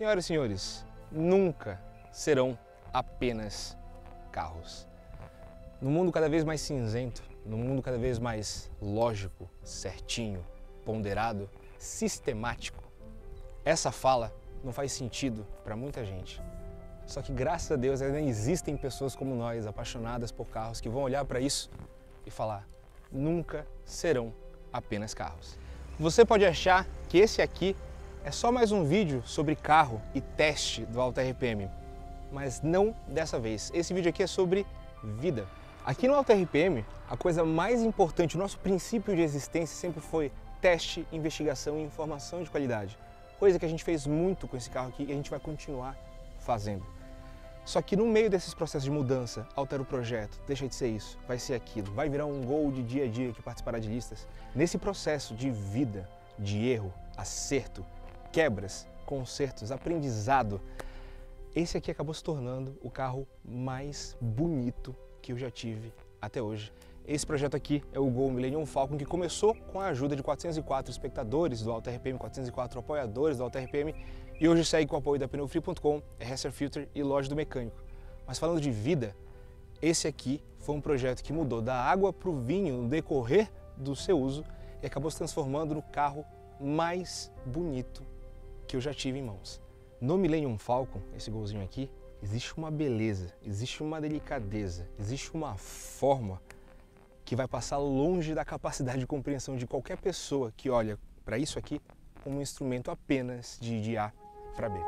Senhoras e senhores, nunca serão apenas carros. No mundo cada vez mais cinzento, no mundo cada vez mais lógico, certinho, ponderado, sistemático, essa fala não faz sentido para muita gente. Só que graças a Deus ainda existem pessoas como nós, apaixonadas por carros, que vão olhar para isso e falar: nunca serão apenas carros. Você pode achar que esse aqui é só mais um vídeo sobre carro e teste do Alta RPM, mas não dessa vez. Esse vídeo aqui é sobre vida. Aqui no Alta RPM, a coisa mais importante, o nosso princípio de existência sempre foi teste, investigação e informação de qualidade. Coisa que a gente fez muito com esse carro aqui e a gente vai continuar fazendo. Só que no meio desses processos de mudança, altera o projeto, deixa de ser isso, vai ser aquilo, vai virar um gol de dia a dia que participará de listas. Nesse processo de vida, de erro, acerto, quebras, consertos, aprendizado, esse aqui acabou se tornando o carro mais bonito que eu já tive até hoje. Esse projeto aqui é o Gol Millennium Falcon, que começou com a ajuda de 404 espectadores do Alta RPM, 404 apoiadores do Alta RPM e hoje segue com o apoio da Pneufree.com, RSR Filter e Loja do Mecânico. Mas falando de vida, esse aqui foi um projeto que mudou da água para o vinho no decorrer do seu uso e acabou se transformando no carro mais bonito que eu já tive em mãos. No Millennium Falcon, esse golzinho aqui, existe uma beleza, existe uma delicadeza, existe uma forma que vai passar longe da capacidade de compreensão de qualquer pessoa que olha para isso aqui como um instrumento apenas de de A para B.